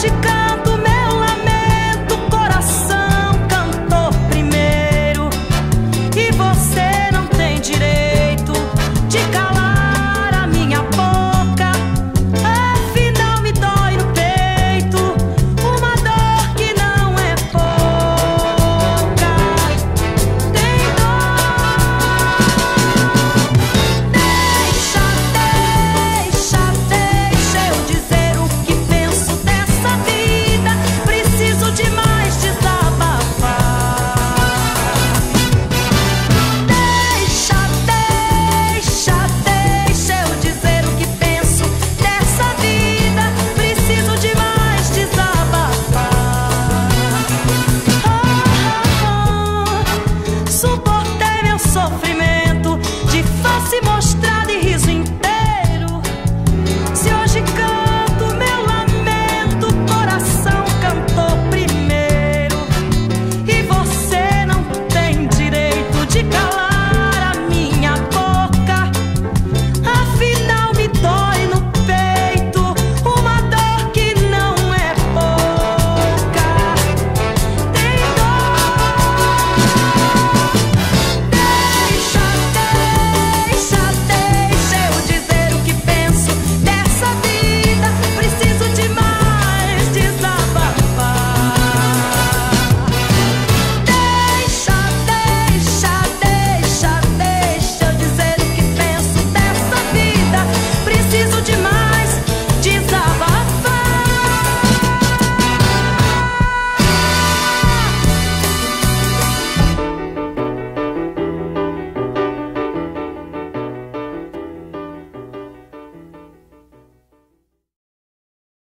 Chicago.